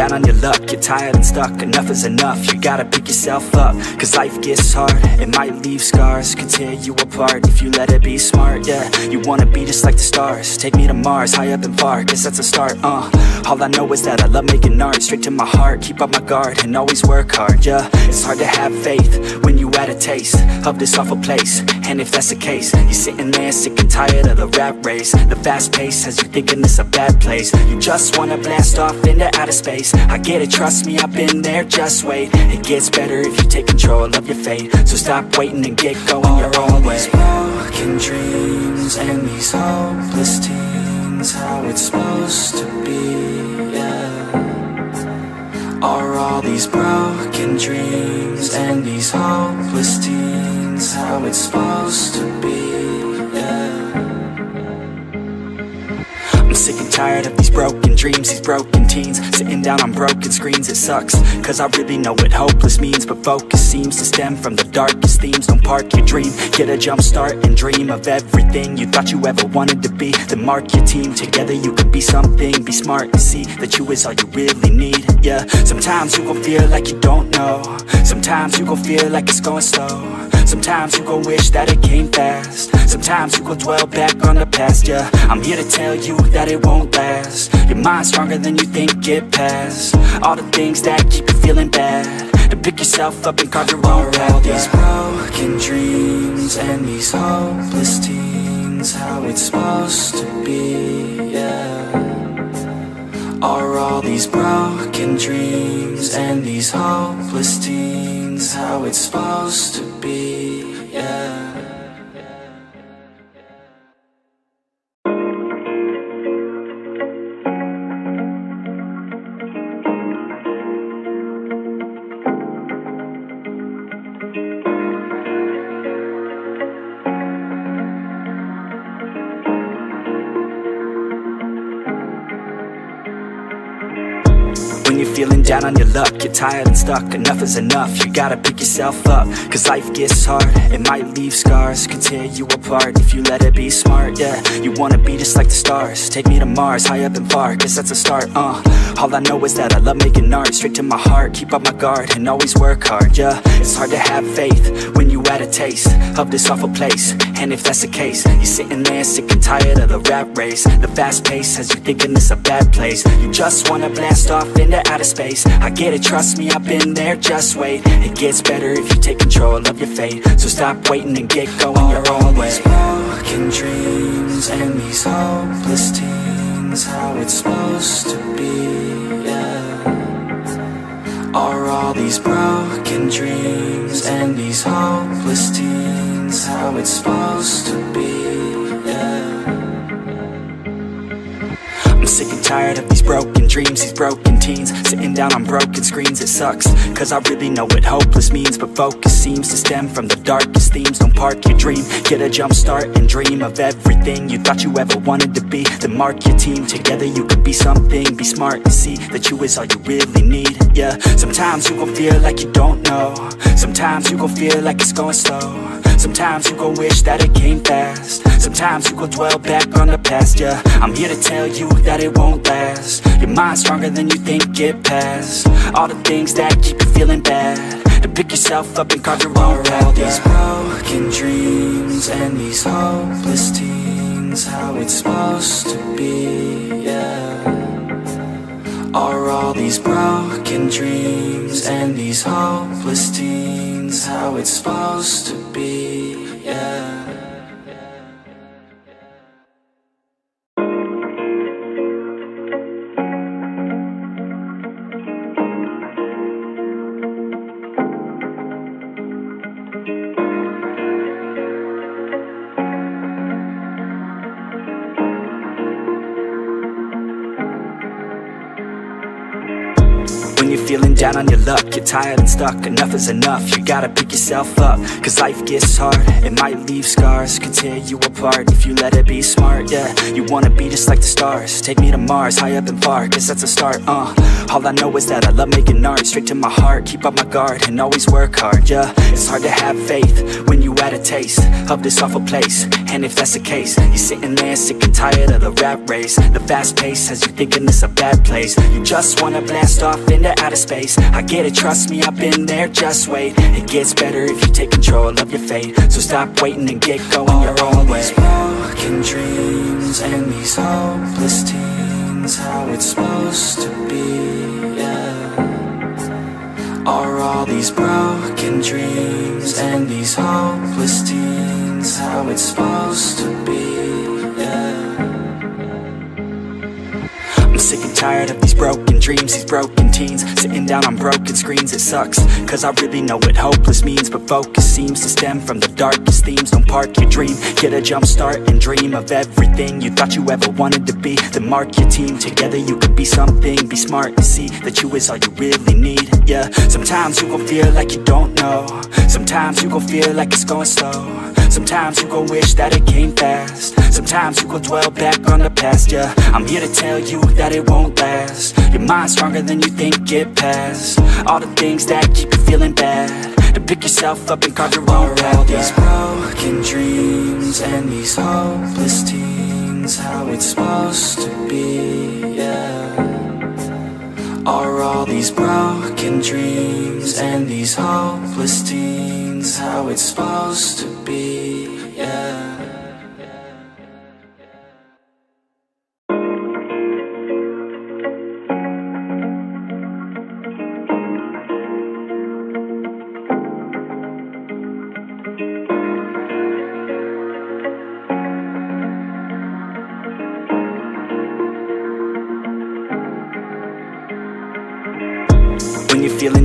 down on your luck. You're tired and stuck, enough is enough. You gotta pick yourself up, cause life gets hard. It might leave scars, could tear you apart If you let it be smart, yeah You wanna be just like the stars. Take me to Mars, high up and far, guess that's a start, uh. All I know is that I love making art. Straight to my heart, keep up my guard And always work hard, yeah It's hard to have faith when you had a taste Of this awful place. And if that's the case You're sitting there sick and tired of the rat race. The fast pace has you thinking this a bad place. You just wanna blast off into outer space I get it, trust me, I've been there, just wait. It gets better if you take control of your fate. So stop waiting and get going your own way. These broken dreams and these hopeless teens How it's supposed to be, yeah. Are all these broken dreams and these hopeless teens How it's supposed to be, yeah. I'm sick and tired of these broken dreams, these broken teens. Sitting down on broken screens, it sucks. Cause I really know what hopeless means But focus seems to stem from the darkest themes. Don't park your dream, get a jump start And dream of everything you thought you ever wanted to be. Then mark your team, together you could be something. Be smart and see that you is all you really need, yeah Sometimes you gon' feel like you don't know. Sometimes you gon' feel like it's going slow. Sometimes you gon' wish that it came fast. Sometimes you gon' dwell back on the past, yeah I'm here to tell you that it won't last. Your mind's stronger than you think, it past All the things that keep you feeling bad. To pick yourself up and carve your own path, all these broken dreams and these hopeless teens How it's supposed to be, yeah Are all these broken dreams and these hopeless teens How it's supposed to be, yeah feeling down on your luck. You're tired and stuck, enough is enough. You gotta pick yourself up, cause life gets hard. It might leave scars, could tear you apart. If you let it be smart, yeah You wanna be just like the stars. Take me to Mars, high up and far, guess that's a start, uh. All I know is that I love making art. Straight to my heart, keep up my guard And always work hard, yeah. It's hard to have faith when you had a taste Of this awful place. And if that's the case You're sitting there sick and tired of the rat race. The fast pace has you thinking this a bad place. You just wanna blast off into outer space. I get it, trust me, I've been there, just wait. It gets better if you take control of your fate. So stop waiting and get going your own way these broken dreams and these hopeless teens. How it's supposed to be, yeah. Are all these broken dreams and these hopeless teens. How it's supposed to be, tired of these broken dreams, these broken teens. Sitting down on broken screens, it sucks. Cause I really know what hopeless means But focus seems to stem from the darkest themes. Don't park your dream, get a jump start And dream of everything you thought you ever wanted to be. Then mark your team, together you can be something. Be smart and see that you is all you really need, yeah Sometimes you gon' feel like you don't know. Sometimes you gon' feel like it's going slow. Sometimes you gon' wish that it came fast. Sometimes you gon' dwell back on the past, yeah I'm here to tell you that it won't last. Your mind's stronger than you think, it past All the things that keep you feeling bad. To pick yourself up and carve your own path, all yeah. these broken dreams and these hopeless teens How it's supposed to be, yeah Are all these broken dreams and these hopeless teens How it's supposed to be, feeling down on your luck, you're tired and stuck, enough is enough. You gotta pick yourself up, cause life gets hard. It might leave scars, could tear you apart If you let it be smart, yeah You wanna be just like the stars. Take me to Mars, high up and far, cause that's a start, uh. All I know is that I love making art. Straight to my heart, keep up my guard And always work hard, yeah It's hard to have faith when you had a taste Of this awful place, and if that's the case You're sitting there sick and tired of the rat race. The fast pace has you thinking this a bad place. You just wanna blast off into outer space I get it, trust me, I've been there, just wait. It gets better if you take control of your fate. So stop waiting and get going. Your own way These broken dreams and these hopeless teens. How it's supposed to be, yeah. Are all these broken dreams and these hopeless teens. How it's supposed to be, yeah. I'm sick and tired of these broken dreams, these broken teens. Sitting down on broken screens, it sucks. Cause I really know what hopeless means But focus seems to stem from the darkest themes. Don't park your dream, get a jump start and dream Of everything you thought you ever wanted to be. Then mark your team, together you could be something. Be smart and see that you is all you really need, yeah. Sometimes you gon' feel like you don't know. Sometimes you gon' feel like it's going slow Sometimes you gon' wish that it came fast. Sometimes you gon' dwell back on the past, yeah. I'm here to tell you that it won't last. Your mind's stronger than you think, get past All the things that keep you feeling bad. To pick yourself up and carve your own path, all these broken dreams and these hopeless teens How it's supposed to be, yeah Are all these broken dreams and these hopeless teens How it's supposed to be,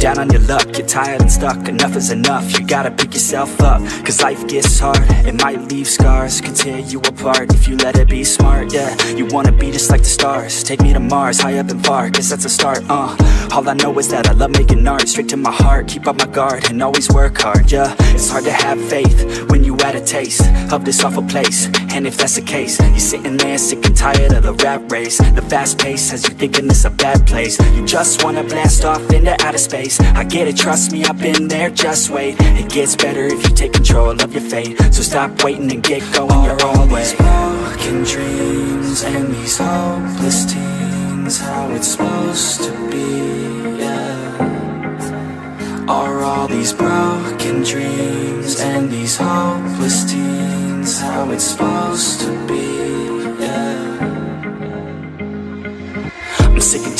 down on your luck, you're tired and stuck, enough is enough. You gotta pick yourself up, cause life gets hard. It might leave scars, could tear you apart If you let it be smart, yeah You wanna be just like the stars. Take me to Mars, high up and far, cause that's a start, uh. All I know is that I love making art. Straight to my heart, keep up my guard And always work hard, yeah It's hard to have faith when you had a taste Of this awful place, and if that's the case You're sitting there sick and tired of the rat race. The fast pace has you thinking it's a bad place. You just wanna blast off into outer space I get it, trust me, I've been there, just wait. It gets better if you take control of your fate. So stop waiting and get going your all own way. These broken dreams and these hopeless teens How it's supposed to be, yeah. Are all these broken dreams and these hopeless teens How it's supposed to be,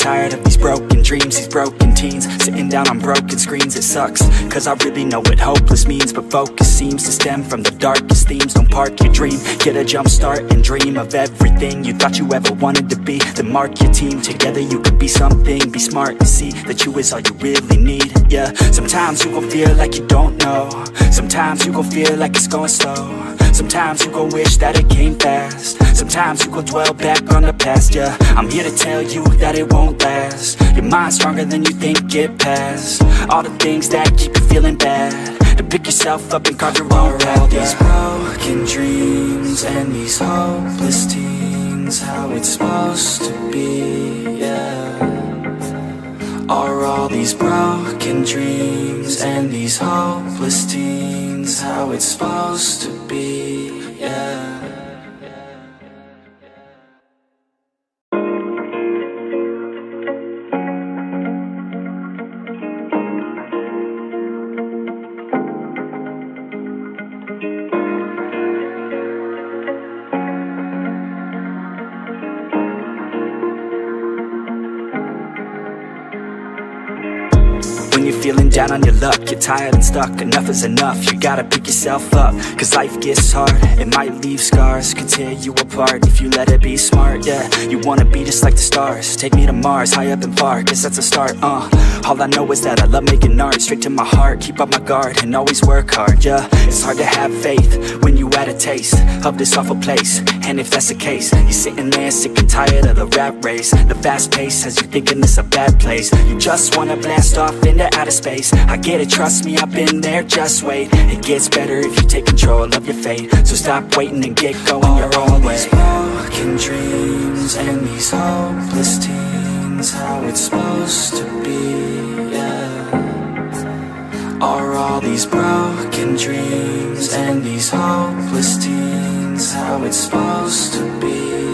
tired of these broken dreams, these broken teens. Sitting down on broken screens, it sucks Cause I really know what hopeless means. But focus seems to stem from the darkest themes. Don't park your dream, get a jump start and dream Of everything you thought you ever wanted to be. Then mark your team, together you could be something. Be smart and see that you is all you really need, yeah. Sometimes you gon' feel like you don't know. Sometimes you gon' feel like it's going slow. Sometimes you gon' wish that it came fast Sometimes you gon' dwell back on the past, yeah. I'm here to tell you that it won't last. Your mind's stronger than you think, it past All the things that keep you feeling bad. To pick yourself up and carve your own Are all path, these yeah broken dreams and these hopeless teens How it's supposed to be, yeah. Are all these broken dreams and these hopeless teens How it's supposed to be, yeah When you're feeling down on your luck, you're tired and stuck, enough is enough. You gotta pick yourself up, cause life gets hard. It might leave scars, could tear you apart If you let it be smart, yeah. You wanna be just like the stars Take me to Mars, high up and far, guess that's a start, uh. All I know is that I love making art Straight to my heart, keep up my guard And always work hard, yeah. It's hard to have faith when you had a taste Of this awful place, and if that's the case You're sitting there sick and tired of the rat race. The fast pace has you thinking this a bad place. You just wanna blast off into outer space. I get it, trust me, I've been there, just wait. It gets better if you take control of your fate. So stop waiting and get going your own way. These broken dreams and these hopeless teens How it's supposed to be, yeah. Are all these broken dreams and these hopeless teens How it's supposed to be,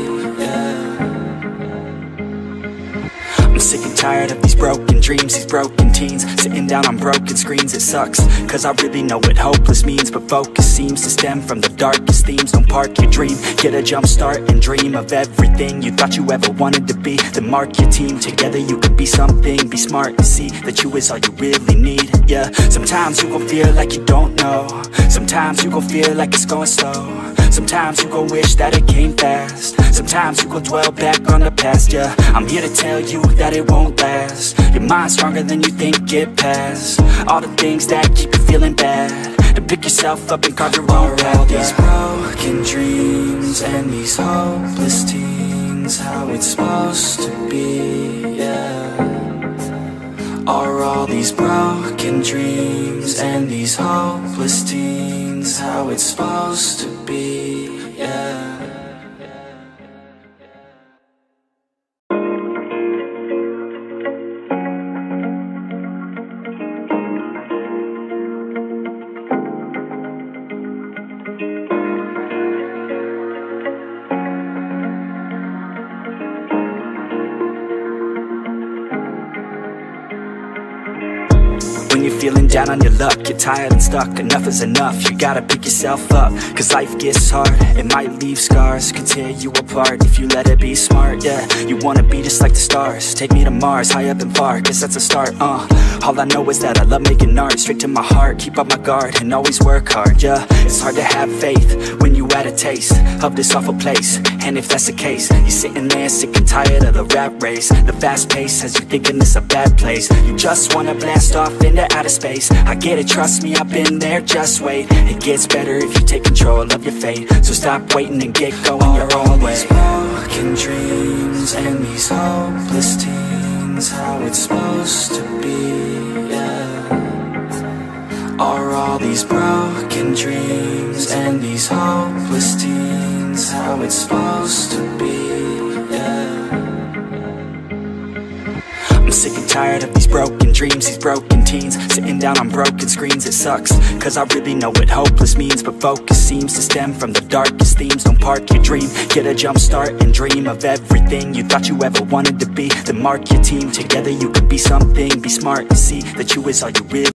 tired of these broken dreams, these broken teens. Sitting down on broken screens, it sucks. Cause I really know what hopeless means But focus seems to stem from the darkest themes. Don't park your dream, get a jump start and dream Of everything you thought you ever wanted to be. Then mark your team, together you could be something. Be smart and see that you is all you really need, yeah. Sometimes you gon' feel like you don't know. Sometimes you gon' feel like it's going slow Sometimes you gon' wish that it came fast. Sometimes you gon' dwell back on the past, yeah. I'm here to tell you that it won't last. Your mind's stronger than you think, get past All the things that keep you feeling bad. To pick yourself up and carve your own All path, these broken dreams and these hopeless teens How it's supposed to be, yeah Are all these broken dreams and these hopeless teens How it's supposed to be, yeah down on your luck, you're tired and stuck, enough is enough. You gotta pick yourself up, cause life gets hard. It might leave scars, could tear you apart If you let it be smart, yeah You wanna be just like the stars. Take me to Mars, high up and far, guess that's a start, uh. All I know is that I love making art. Straight to my heart, keep up my guard And always work hard, yeah It's hard to have faith when you had a taste Of this awful place, and if that's the case You're sitting there sick and tired of the rat race. The fast pace has you thinking this a bad place. You just wanna blast off into outer space I get it, trust me, I've been there, just wait. It gets better if you take control of your fate. So stop waiting and get going your own way. These broken dreams and these hopeless teens How it's supposed to be, Are all these broken dreams and these hopeless teens How it's supposed to be, sick and tired of these broken dreams, these broken teens. Sitting down on broken screens, it sucks. Cause I really know what hopeless means But focus seems to stem from the darkest themes. Don't park your dream, get a jump start and dream Of everything you thought you ever wanted to be. Then mark your team, together you could be something. Be smart and see that you is all you really